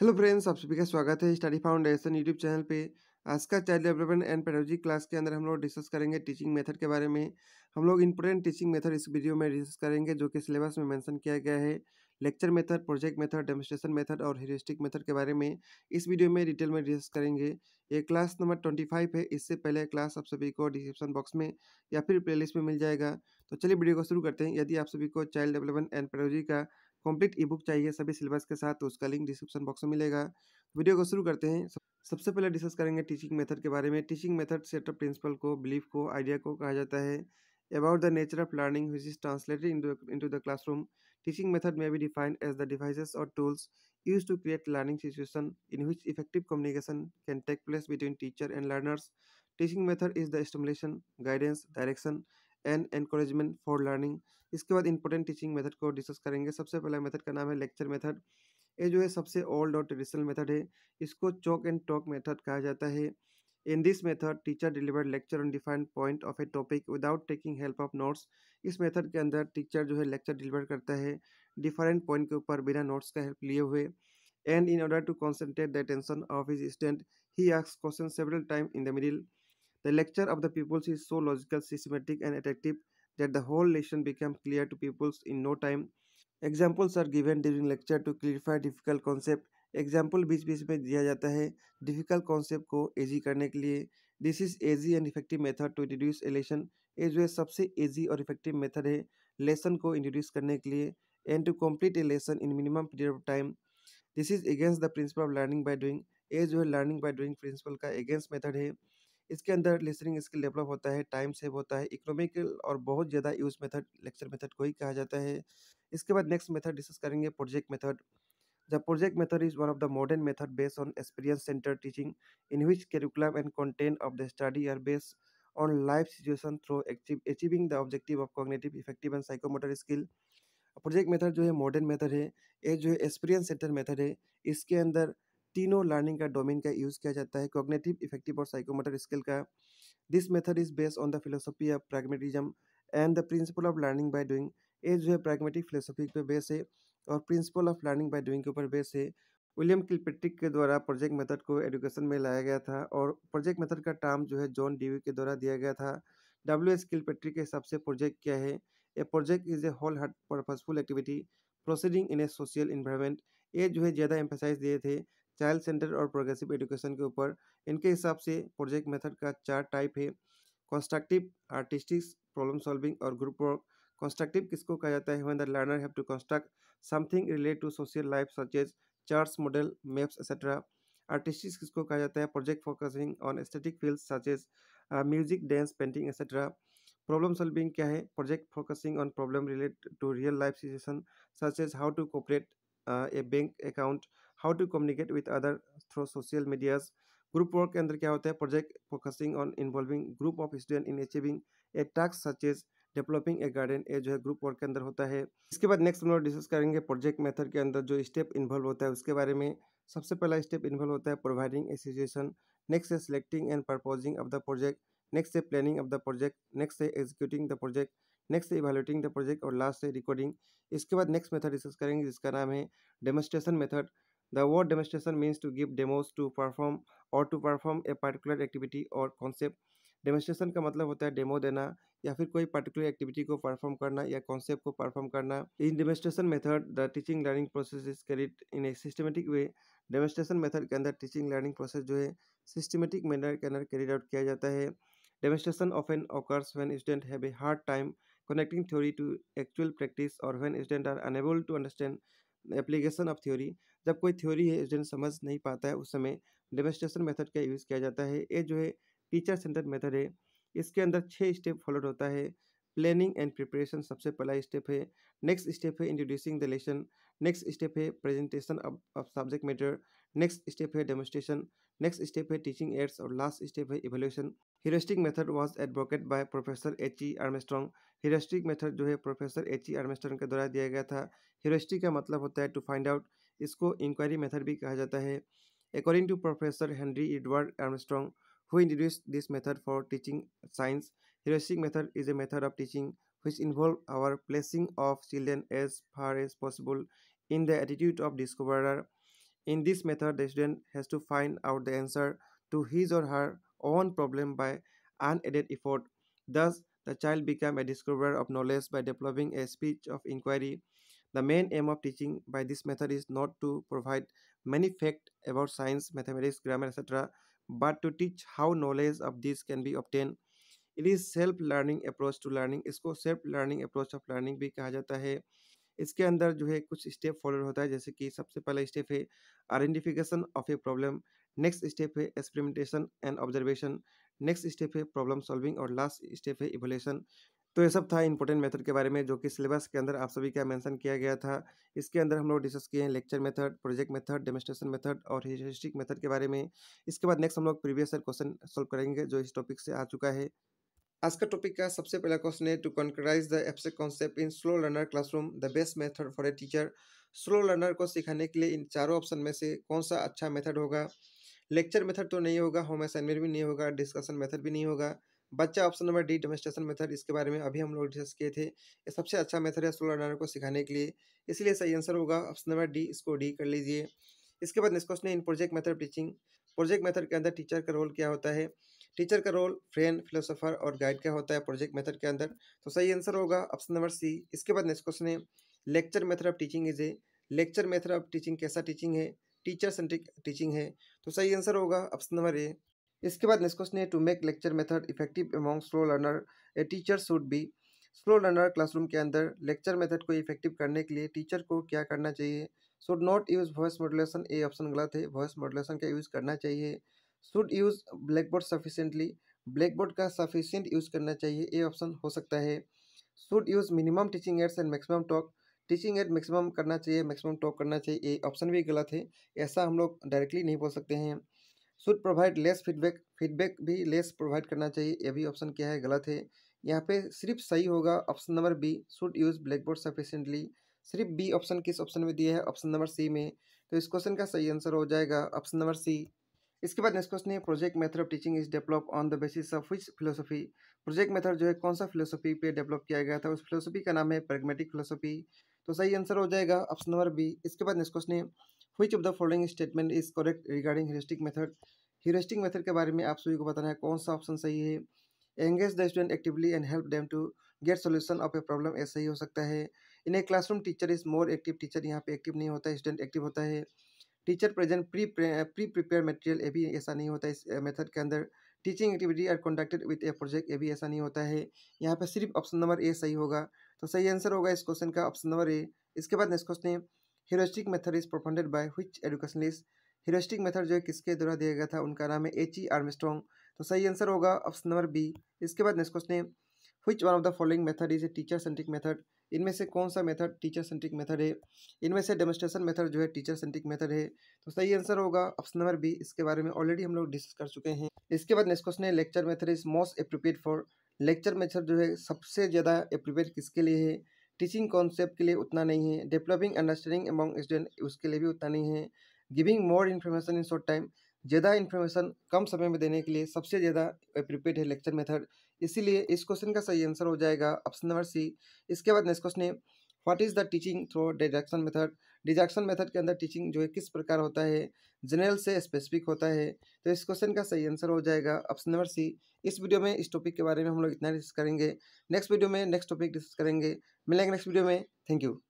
Hello friends, आप सभी का स्वागत है स्टडी फाउंडेशन यूट्यूब चैनल पे। आज का child development and pedology class के अंदर हम लोग डिस्कस करेंगे टीचिंग मेथड के बारे में। हम लोग इंपोर्टेंट टीचिंग मेथड इस वीडियो में डिस्कस करेंगे जो कि सिलेबस में मेंशन किया गया है। Lecture method, project method, demonstration method और ह्यूरिस्टिक मेथड के बारे में इस वीडियो में डिटेल में डिस्कस करेंगे। ये क्लास नंबर ट्वेंटी फाइव है, इससे पहले क्लास आप सभी को डिस्क्रिप्शन बॉक्स में या फिर प्लेलिस्ट में मिल जाएगा। तो चलिए वीडियो को शुरू करते हैं। यदि आप सभी को चाइल्ड डेवलपमेंट एंड पेडोलॉजी का कंप्लीट ई बुक चाहिए सभी सिलेबस के साथ तो उसका लिंक डिस्क्रिप्शन बॉक्स में मिलेगा। वीडियो को शुरू करते हैं। सबसे पहले डिस्कस करेंगे टीचिंग मेथड के बारे में। टीचिंग मेथड सेटअप प्रिंसिपल को बिलीफ को आइडिया को कहा जाता है। About the nature of learning which is translated into the classroom teaching method में be defined as the devices और tools used to create learning situation in which effective communication can take place between teacher and learners. Teaching method is the stimulation, guidance, direction and encouragement for learning इसके बाद important teaching method को discuss करेंगे। सबसे पहला method का नाम है lecture method ये जो है सबसे ओल्ड और ट्रेडिशनल मेथड है। इसको चौक एंड टॉक मेथड कहा जाता है। In this method teacher delivered lecture on defined point of a topic without taking help of notes इस मेथड के अंदर टीचर जो है लेक्चर डिलीवर करता है। डिफरेंट पॉइंट के ऊपर बिना नोट्स का हेल्प लिए हुए। And in order to concentrate the attention of his student he ask question several time in the middle the lecture of the pupils is so logical systematic and attractive that the whole lesson became clear to pupils in no time. Examples are given during lecture to clarify difficult concept example बीच बीच में दिया जाता है difficult concept को एजी करने के लिए। This is easy and effective method to introduce a lesson ये जो है सबसे एजी और इफ़ेक्टिव मेथड है लेसन को इंट्रोड्यूस करने के लिए and to complete a lesson in minimum period of time this is against the principle of learning by doing ये जो है लर्निंग बाय डूइंग प्रिंसिपल का अगेंस्ट मेथड है। इसके अंदर लिसनिंग स्किल डेवलप होता है, टाइम सेव होता है, इकोनॉमिकल और बहुत ज़्यादा यूज़ मेथड, लेक्चर मेथड को ही कहा जाता है। इसके बाद नेक्स्ट मेथड डिस्कस करेंगे, project method. The project method is one of the modern method based on experience centre teaching, in which curriculum and content of the study are based on life situation through achieving the objective of cognitive, effective and psychomotor skill. Project method जो है modern method है, ये जो है experience centre method है, इसके अंदर तीनों लर्निंग का डोमेन का यूज़ किया जाता है कॉग्निटिव इफ़ेक्टिव और साइकोमोटर स्किल का। This method is based on the philosophy of pragmatism and the principle of learning by doing ये जो है प्रैग्मेटिक फिलोसफी पे बेस है और principle of learning by doing के ऊपर बेस है। विलियम किलपेट्रिक के द्वारा प्रोजेक्ट मेथड को एजुकेशन में लाया गया था और प्रोजेक्ट मेथड का टर्म जो है जॉन डीवी के द्वारा दिया गया था। डब्ल्यू एस किलपेट्रिक के हिसाब से प्रोजेक्ट क्या है? A project is a whole hearted purposeful activity proceeding in a social environment ये जो है ज़्यादा एम्फेसाइज दिए थे चाइल्ड सेंटर और प्रोग्रेसिव एजुकेशन के ऊपर। इनके हिसाब से प्रोजेक्ट मेथड का चार टाइप है। कंस्ट्रक्टिव आर्टिस्टिक प्रॉब्लम सॉल्विंग और ग्रुप वर्क। कंस्ट्रक्टिव किसको कहा जाता है? When the learner have to construct something related to social life such charts model maps etcetera artistic किसको कहा जाता है? Project focusing on aesthetic field such as music dance painting etcetera problem solving क्या है? Project focusing on problem related to real life situation such how to cooperate a bank account how to communicate with other through social medias group work के अंदर क्या होता है? Project focusing on involving group of student in achieving a task such as developing a garden a जो है group work के अंदर होता है। इसके बाद नेक्स्ट हम लोग डिस्कस करेंगे प्रोजेक्ट मेथड के अंदर जो स्टेप इन्वॉल्व होता है, उसके बारे में। सबसे पहला स्टेप इन्वॉल्व होता है प्रोवाइडिंग ए सिचुएशन नेक्स्ट है selecting and proposing of the project next है planning of the project next है एग्जीक्यूटिंग द प्रोजेक्ट नेक्स्ट है इवेल्यूटिंग द प्रोजेक्ट और लास्ट है रिकॉर्डिंग इसके बाद नेक्स्ट मेथड डिस्कस करेंगे, जिसका नाम है demonstration method The word demonstration means to give demos to perform or to perform a particular activity or concept. Demonstration का मतलब होता है डेमो देना या फिर कोई पर्टिकुलर एक्टिविटी को परफॉर्म करना या कॉन्सेप्ट को परफॉर्म करना। In demonstration method the teaching learning process is carried in a systematic way demonstration method के अंदर टीचिंग लर्निंग प्रोसेस जो है सिस्टमेटिक मैनर के अंदर कैरिड आउट किया जाता है। Demonstration of an occurs when student have a hard time connecting theory to actual practice or when students are unable to understand application of theory जब कोई theory है स्टूडेंट समझ नहीं पाता है, उस समय डेमोस्ट्रेशन मेथड का यूज़ किया जाता है। ये जो है टीचर सेंटर मेथड है। इसके अंदर छः स्टेप फॉलोड होता है। प्लानिंग एंड प्रिपरेशन सबसे पहला स्टेप है। नेक्स्ट स्टेप है introducing the lesson next step है presentation of subject matter next step है डेमोस्ट्रेशन नेक्स्ट स्टेप है टीचिंग एड्स और लास्ट स्टेप है evaluation heuristic method was advocate by professor H E Armstrong heuristic method जो है professor H E आर्मेस्ट्रॉन्ग के द्वारा दिया गया था। हिरोस्टिक का मतलब होता है टू फाइंड आउट इसको इंक्वायरी मेथड भी कहा जाता है। According to professor Henry Edward Armstrong who introduce this method for teaching science heuristic method is a method of teaching which involve our placing of children as far as possible in the attitude of discover in this method the student has to find out the answer to his or her own problem by unaided effort. Thus, the child become a discoverer of knowledge by developing a speech of inquiry. The main aim of teaching by this method is not to provide many facts about science, mathematics, grammar, etc., but to teach how knowledge of this can be obtained. Is self learning approach to learning इसको learning approach of learning भी कहा जाता है इसके अंदर जो है कुछ स्टेप फॉलो होता है, जैसे कि सबसे पहला स्टेप है identification of a problem, next step है experimentation and observation, next step है प्रॉब्लम सॉल्विंग और लास्ट स्टेप है इवोल्यूशन। तो ये सब था इंपॉर्टेंट मेथड के बारे में जो कि सिलेबस के अंदर आप सभी का मेंशन किया गया था। इसके अंदर हम लोग डिस्कस किए हैं lecture method, project method, demonstration method और हिस्ट्रिक मेथड के बारे में। इसके बाद नेक्स्ट हम लोग प्रीवियस क्वेश्चन सॉल्व करेंगे जो इस टॉपिक से आ चुका है। आज का टॉपिक का सबसे पहला क्वेश्चन है to concretise the abstract concept in slow learner classroom the best method for a teacher slow learner को सिखाने के लिए इन चारों ऑप्शन में से कौन सा अच्छा मेथड होगा? लेक्चर मेथड तो नहीं होगा होम असाइनमेंट भी नहीं होगा डिस्कशन मेथड भी नहीं होगा। बच्चा option number D demonstration method इसके बारे में अभी हम लोग डिस्कस किए थे। ये सबसे अच्छा मेथड है स्लो लर्नर को सिखाने के लिए। इसलिए सही आंसर होगा ऑप्शन नंबर डी इसको डी कर लीजिए। इसके बाद नेक्स्ट क्वेश्चन है in project method teaching project method के अंदर टीचर का रोल क्या होता है? टीचर का रोल, फ्रेंड, फिलोसोफर और गाइड क्या होता है प्रोजेक्ट मेथड के अंदर। तो सही आंसर होगा ऑप्शन नंबर सी। इसके बाद नेक्स्ट क्वेश्चन है, lecture method of teaching is a, lecture method of teaching कैसा टीचिंग है? टीचर सेंट्रिक टीचिंग है। तो सही आंसर होगा ऑप्शन नंबर ए। इसके बाद नेक्स्ट क्वेश्चन है, to make lecture method effective among slow learner, a teacher should be. Slow learner classroom के अंदर लेक्चर मेथड को इफ़ेक्टिव करने के लिए टीचर को क्या करना चाहिए? Should not use voice modulation A option गलत है। वॉइस मॉडुलेशन का यूज़ करना चाहिए। Should use blackboard sufficiently blackboard का सफिशियंट यूज़ करना चाहिए, ये ऑप्शन हो सकता है। Should use minimum teaching aids and maximum talk. Teaching aid maximum करना चाहिए, मैक्सिमम टॉक करना चाहिए, ये ऑप्शन भी गलत है, ऐसा हम लोग डायरेक्टली नहीं बोल सकते हैं। Should provide less feedback feedback भी लेस प्रोवाइड करना चाहिए, ये भी ऑप्शन क्या है, गलत है। यहाँ पे सिर्फ़ सही होगा option number B, should use black board sufficiently सिर्फ़ बी ऑप्शन किस ऑप्शन में दिया है, ऑप्शन नंबर सी में। तो इस क्वेश्चन का सही आंसर हो जाएगा ऑप्शन नंबर सी। इसके बाद नेक्स्ट क्वेश्चन है, project method of teaching is develop on the basis of which philosophy. Project method जो है, कौन सा फिलोसफी पे डेवलप किया गया था? उस फिलोसफी का नाम है प्रेगमेटिक फिलोसफी तो सही आंसर हो जाएगा ऑप्शन नंबर बी इसके बाद नेक्स्ट क्वेश्चन है which of the following statement is correct regarding heuristic method heuristic method के बारे में आप सभी को बताना है, कौन सा ऑप्शन सही है? Engage the student actively and help them to get solution of a problem ऐसा ही हो सकता है। In a classroom teacher is more active teacher यहाँ पे एक्टिव नहीं होता है स्टूडेंट एक्टिव होता है। Teacher present, pre pre prepare material, ये भी ऐसा नहीं होता इस मेथड के अंदर। Teaching activity are conducted with a project, ये भी ऐसा नहीं होता है। यहाँ पर सिर्फ़ ऑप्शन नंबर ए सही होगा। तो सही आंसर होगा इस क्वेश्चन का ऑप्शन नंबर ए। इसके बाद नेक्स्ट क्वेश्चन है। Heuristic method is performed by which educationalist heuristic method जो है किसके द्वारा दिया गया था? उनका नाम है एच ई आर्मस्ट्रॉन्ग तो सही आंसर होगा ऑप्शन नंबर बी इसके बाद नेक्स्ट क्वेश्चन है। Which one of the following method is a teacher centric method इनमें से कौन सा मेथड टीचर सेंट्रिक मेथड है? इनमें से डेमोस्ट्रेशन मेथड जो है टीचर सेंट्रिक मेथड है। तो सही आंसर होगा ऑप्शन नंबर बी इसके बारे में ऑलरेडी हम लोग डिस्कस कर चुके हैं। इसके बाद नेक्स्ट क्वेश्चन है lecture method is most appropriate for lecture method जो है सबसे ज़्यादा अप्रोप्रिएट किसके लिए है? टीचिंग कॉन्सेप्ट के लिए उतना नहीं है। डेवलपिंग अंडरस्टैंडिंग अमॉन्ग स्टूडेंट उसके लिए भी उतना नहीं है। Giving more information in short time ज़्यादा इन्फॉर्मेशन कम समय में देने के लिए सबसे ज़्यादा प्रिपेड है लेक्चर मेथड इसीलिए इस क्वेश्चन का सही आंसर हो जाएगा ऑप्शन नंबर सी। इसके बाद नेक्स्ट क्वेश्चन है what is the teaching through deduction method deduction method के अंदर टीचिंग जो है किस प्रकार होता है? जनरल से स्पेसिफिक होता है। तो इस क्वेश्चन का सही आंसर हो जाएगा ऑप्शन नंबर सी। इस वीडियो में, इस टॉपिक के बारे में हम लोग इतना डिस्कस करेंगे। नेक्स्ट वीडियो में नेक्स्ट टॉपिक डिस्कस करेंगे। मिलेंगे नेक्स्ट वीडियो में। Thank you